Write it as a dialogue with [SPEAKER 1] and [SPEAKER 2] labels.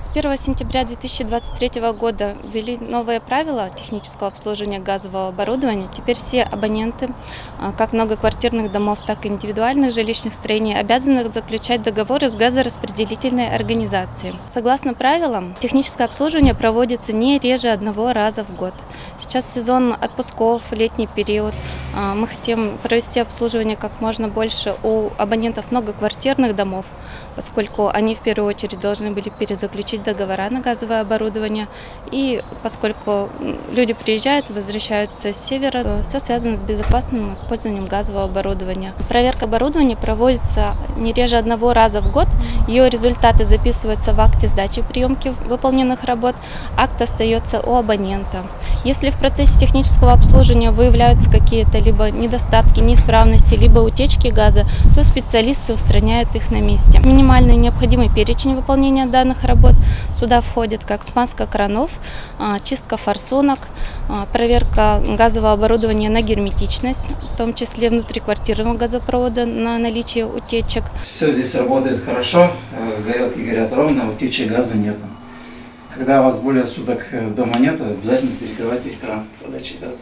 [SPEAKER 1] С 1 сентября 2023 года ввели новые правила технического обслуживания газового оборудования. Теперь все абоненты, а, как многоквартирных домов, так и индивидуальных жилищных строений, обязаны заключать договоры с газораспределительной организацией. Согласно правилам, техническое обслуживание проводится не реже одного раза в год. Сейчас сезон отпусков, летний период. А, мы хотим провести обслуживание как можно больше у абонентов многоквартирных домов, поскольку они в первую очередь должны были перезаключить договора на газовое оборудование. И поскольку люди приезжают, возвращаются с севера, все связано с безопасным использованием газового оборудования. Проверка оборудования проводится не реже одного раза в год. Ее результаты записываются в акте сдачи приемки выполненных работ. Акт остается у абонента. Если в процессе технического обслуживания выявляются какие-то либо недостатки, неисправности, либо утечки газа, то специалисты устраняют их на месте. Минимальный необходимый перечень выполнения данных работ сюда входит как смазка кранов, а, чистка форсунок, проверка газового оборудования на герметичность, в том числе внутриквартирного газопровода на наличие утечек.
[SPEAKER 2] Все здесь работает хорошо, э, горелки горят ровно, утечек газа нету. Когда у вас более суток э, дома нет, обязательно перекрывайте кран подачи газа.